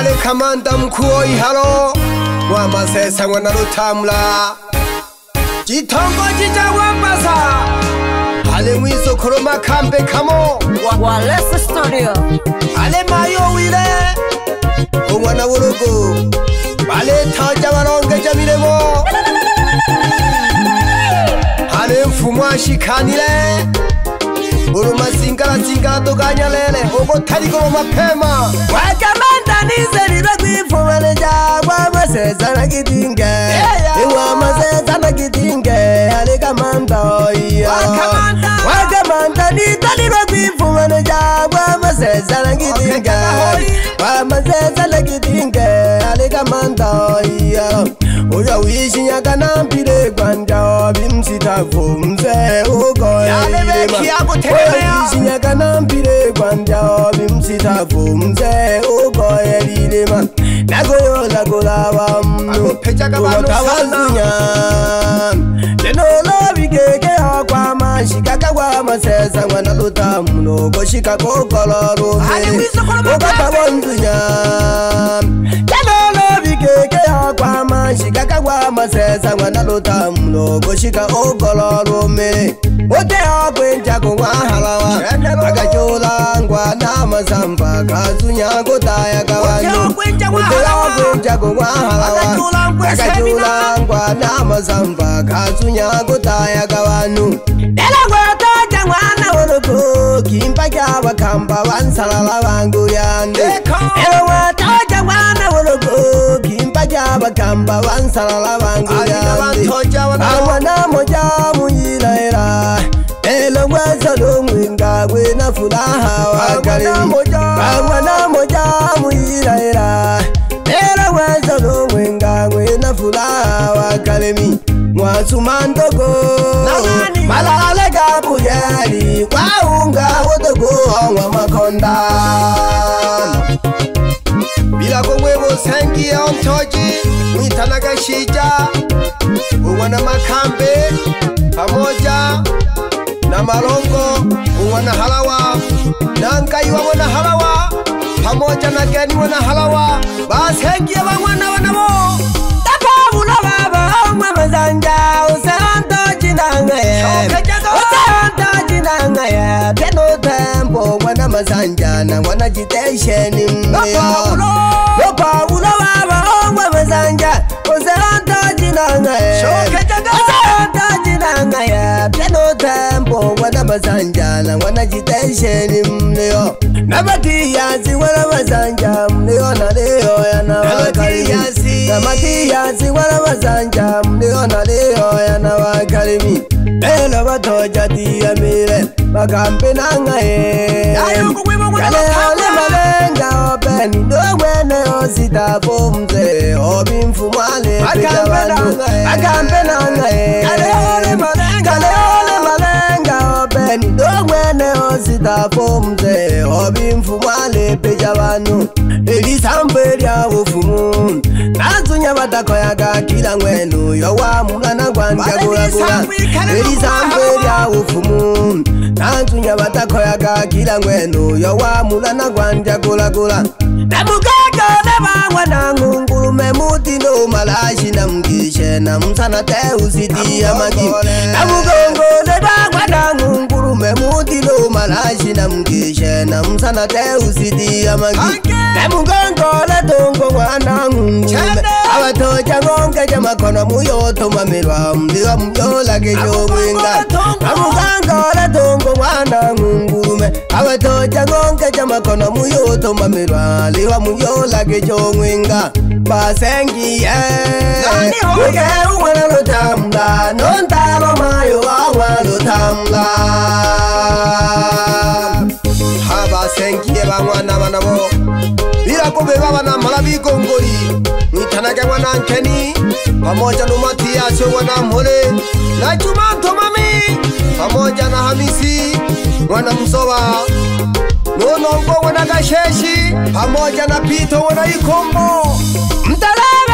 ale khamanta mkhuo ihalo wambasesa ngwana lothamula chithongo chicha wambasa ale mwisokholo makhampe khamo ale mayo wile ongwana woloko baletha cha balonge cha milemo ale mfumu ashikhanile bolo mazingala zingala tokanyalele okothalikomo mapema wakamani nizerire kwifumane jagwa amasezana gitinge iwa amasezana gitinge alikamanta oyo wakamanta nitalirwe kwifumane jagwa amasezana gitinge oh, amasezana gitinge alikamanta oyo uya wishinyaka na mpire gwanja obimsitavumze ugoyeiyaka na mpire gwanja obimsitavumze ugoye dema nagoyola kulaba mno unotawazinya nenolabigege akwamashikaka kwamaseza mwana luta mno koshika kokololuse ukapa bonzinya shikaka kwamaseza mwana luta mno koshika ukololume ute akwenja kumwahalawa akajulangwa na mazamba kazunya kutayaka akajulangwa namazamba kazunyagotaya kavanu delagotoja mwana woloko kimba kya vakamba vansalala vangu yandu elogotoja mwana woloko kimba kya vakamba vansalala vangu yandiamwa namoja muyilaela elongwezalomwinga gwina fulaha wag songwa makonda bilakongwebosengiya omtoji mwitanakashija ungwana makambe pamoja na malongo ungwana halawa nangai wabona halawa pamoja na geni wana halawa basengiya bangwana banabo wezanjana ngwana jitesheni mmeyoopaula baba ongwe wezanja ozeatajinangaye pyenotempo ngwana bazanjana ngwana jitesheni mmeyo namatiyazi ngwana bazanja mmeyo naleyoya namatiyazi ngwana bazanja mmeyo naleyoya nawakalimi na bena vathoja tiyamile vakambi na nga yeyaleale mavenga open dokwene ozita pomze hobi mfumale dokwene ozita pomze hobi mfumale peja vanu elisampe lya ofumu akakoyaga kila ngwenu yowa mungana gwanja kulakula eli zambwe lya ufumu nantu nyabata koyaga kila ngwenu yowa mungana gwanja kulakula namugaga nabangwa nangungulume mutindo umalashi namgishe namsana te uzidiya magi namugongo nebangwa nangungulume mutindo umalashi namgishe namsana te uzidiya magi namugongo letongo ngwa nangungulume abatoja konke jamakhono muyothumamirwa mdika mdola kejomwinga akukangola tongo mwana ngungume abatoja konke jamakhono muyothumamirwa liwa muyola kejomwinga basengiye eh. uke uwena lotamla nontalo mayo wawa lotamla ha basengiye bamwana bana bo bira kobe babana mala bikongori ke ngwana nkeni pamoja no matiase ngwana mole na chuma thomami pamoja na hamisi ngwana msowa nonongo ngwana kasheshi pamoja na pito ngwana ikombo mtalam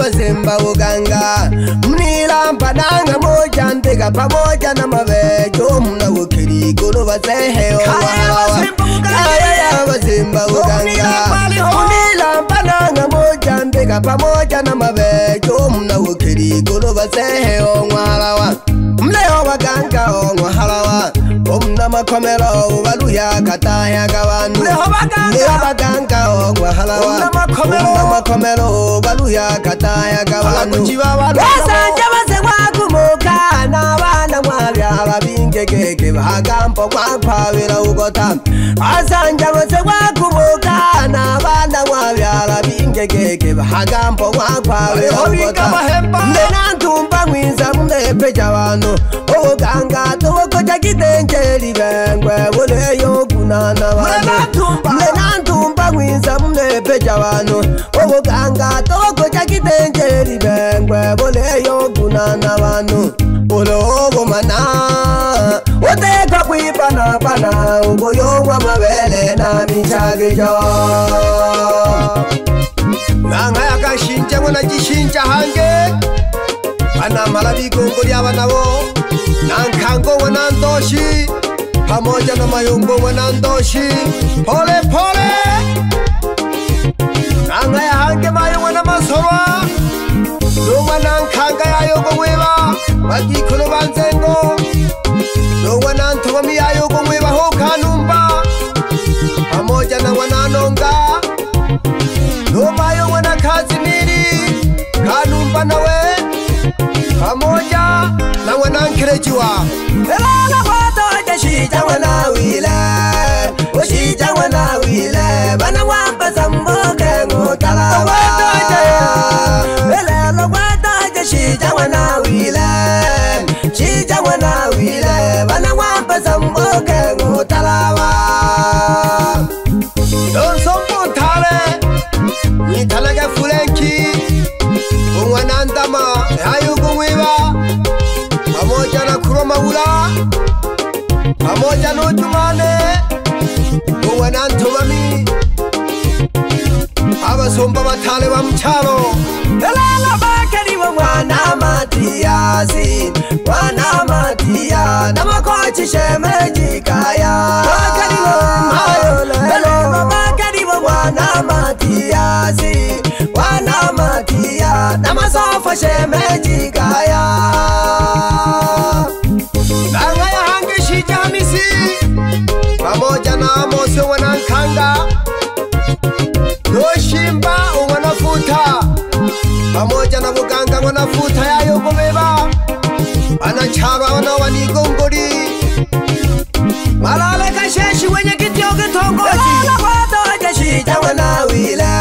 abazemba buganga mnilamba nanga moja ndega pamoja na mavejo muna bukiri gulu bazeheo abazemba buganga mnilamba nanga moja ndega pamoja na mavejo muna bukiri gulu bazeheo oh, mwalawa mleo baganga o oh, mwalawa omunamakhomeloo valuya kataya ka vanu nevabagangao kwahalawaomunamakhomelo valuya kataya ka vanuvesanje vasekwakumuka na vana mwavya vavingekeke vakambo kwakhwavela ukota vasanja vasekwakumuka na vana mwavya vavingekeke vakambo kwakhwavelaukotanenantumba mwiza mumepeja vanu ouganga tuu ndenge libengwe buleyo gunana bantumbe nantumba mwiza mumepeja bantu obuganga tokoja kitenge libengwe buleyo gunana bantu ulobomana uteka kwipanapana ubuyongwa mabele na micagijo nanga yakashinje ngo nagishinja hange anamhala vikongo lya vana vo na nkhango wa na ntoxi pamoja na mayongo wa na ntoxi pholephole a nga ya hange mayongwe na masolwa lowa na nkhanga ya yongo n'we va vatikholo va ntsengo lowa na nthogomi ya yongo n'we va hokhanu kamoja nangwana nkerejiwa elagakoto ekeshijangwana wile oshijangwana wile banangwa bazomba batale bamuchalo dalala bakeri bo mwana matiyazi mwana matiya namakochi shemejikaya namasofa shemejikaya nanga yahangishijamisi pamoja na mose wenankanga pamoja na muganga ng'wanafuta yayo kuviva vanacharwa wanawa ni gongoli malale kasheshi wenye kitio kitongoji lalakwata wajashita wanawila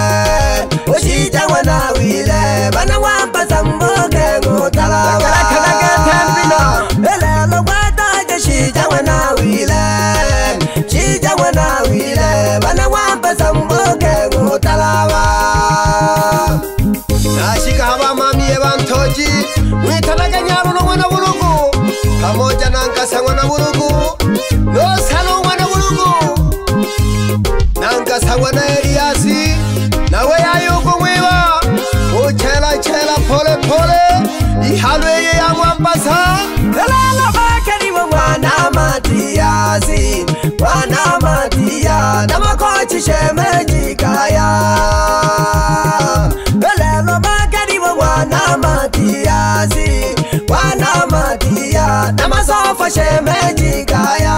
afasheme nyikaya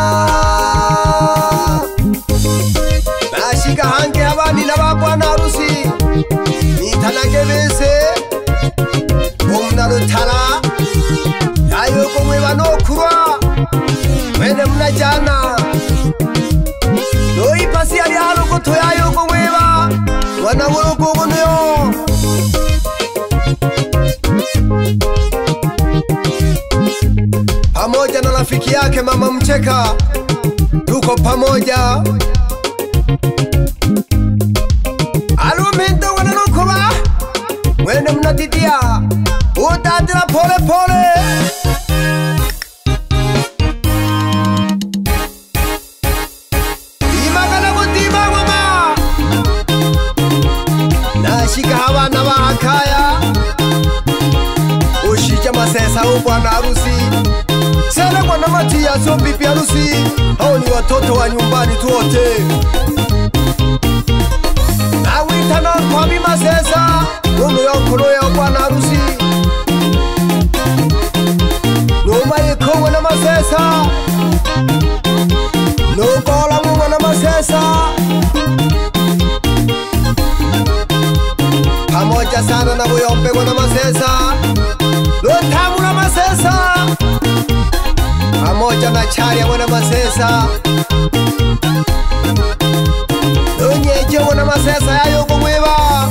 nashika hange avani na vakwana rusi nitanage vese vomuna lutala yayoko mwe vanokhulwa mwene muna jana noyipasi yali halokoto yayoko mweva wana vulukuku yake mama mcheka tuko pamoja alumindo wananukuba mwene mnadidia udadila polepole sikahabana bahakaya ushije masesa ubwana arusi na matia sio bibi harusi au ni watoto wa nyumbani tu wote nawitana kwami maseza nunu ya nkulu ya bwana harusi numa ikowe na maseza nukola mumwe na maseza pamoja sana na buyombe bwana maseza lutamu moja na charia wana masesa unyeje wana masesa ya yoko mwiva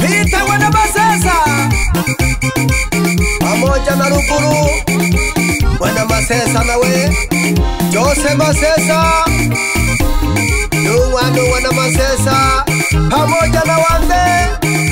pita wana masesa pamoja na rukuru wana masesa nawe jose masesa nuwanu wana masesa pamoja na wande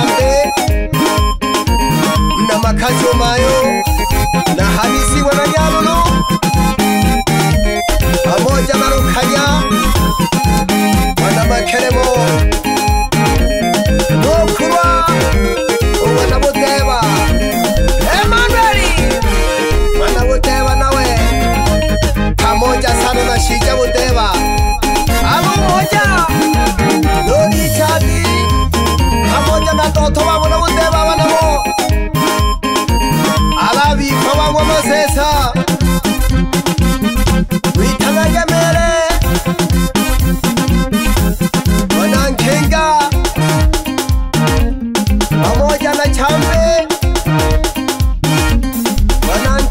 kajomayo nahanisiwe vanyalolo pamoja varokanya wana makelemo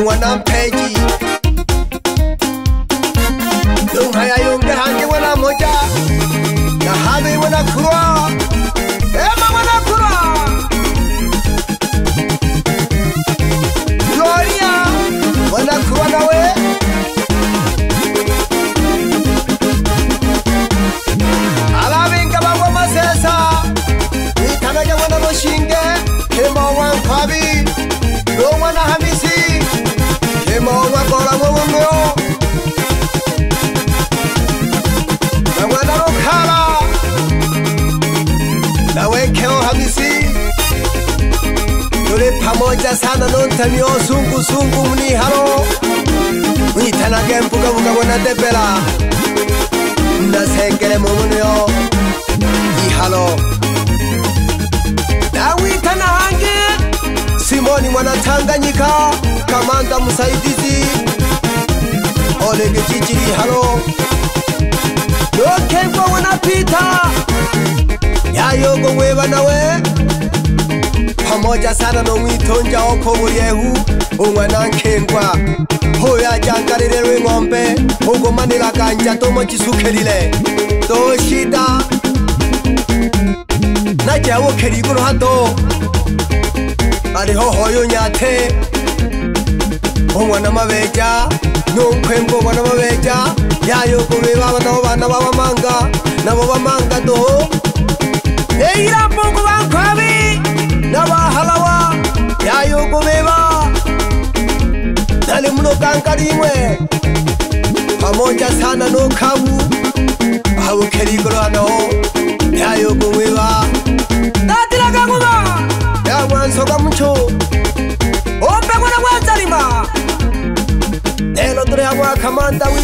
n'wana mpeki lunghaya yonge hangi wena moja na havi wena khurwa ema wena khurwa gloria wena khurwa na we Shinge, him on one puppy, no one pamojasana nontamio sungu sungu mnihalo mwitanagembugabugabona debela nasengele momonio ihalo nawitana hange simoni mwana tanganyika komanda musaidizi olegecicirihalo lokegowe na pita yayogo weba nawe pamoja sana nomwitonja oko woyehu ung'wanankegwa hoyajangarirelwe ng'ombe ogomaniraganja tomocisukerile doshida najawokeri iguruhato arihohoyo nyate ongwana mabeja nonkhwembo ongwana mabeja yayo kube baba nabo bana babamanga nabo bamanga doho eirambongo bankhwabi nabahalawa yayo kube ba nali muno kanka limwe pamonja sana nokhabu abukhelikolwanaho yayo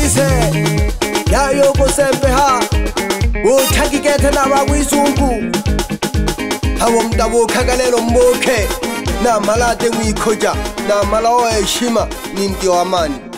ngikubize yayokusempeha uthakikethe nabakwizungu awomntabukhakalelo mbokhe namalate wikhoja namalawayeshima nintiwamani